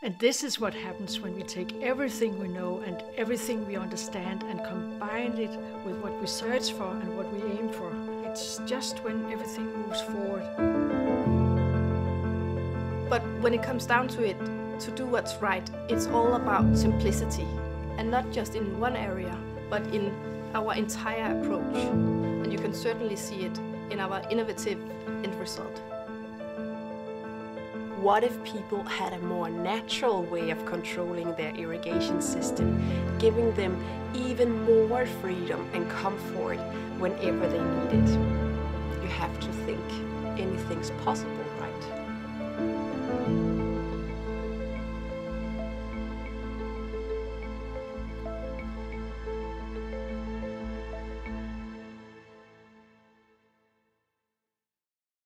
And this is what happens when we take everything we know and everything we understand and combine it with what we search for and what we aim for. It's just when everything moves forward. But when it comes down to it, to do what's right, it's all about simplicity. And not just in one area, but in our entire approach. And you can certainly see it in our innovative end result. What if people had a more natural way of controlling their irrigation system, giving them even more freedom and comfort whenever they need it? You have to think anything's possible.